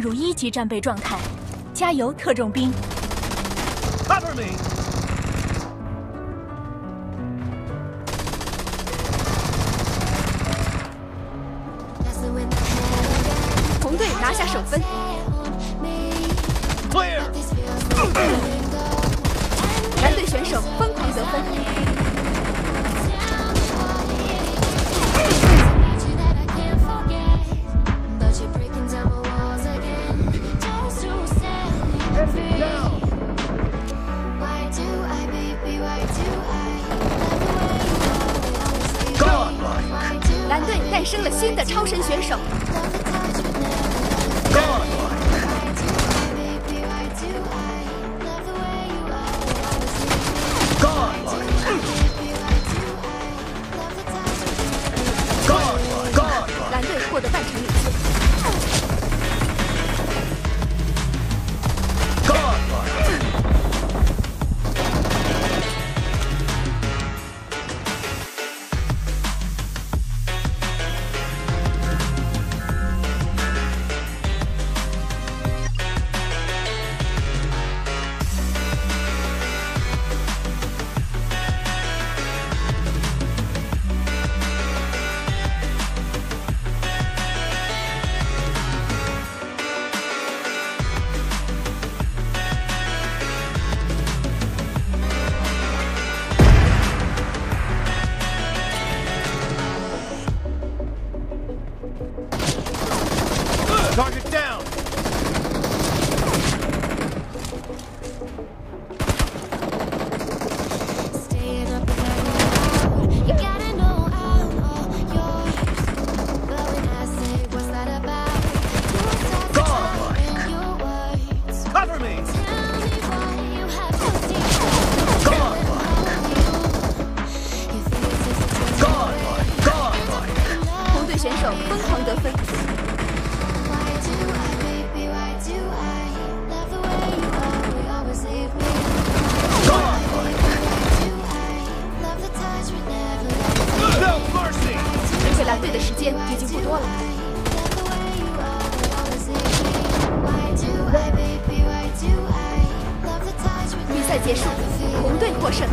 入一级战备状态，加油，特种兵！Cover me! 红队拿下首分，Clear! 蓝队选手疯狂得分。新的超神选手，，Go！多了。比赛结束，红队获胜。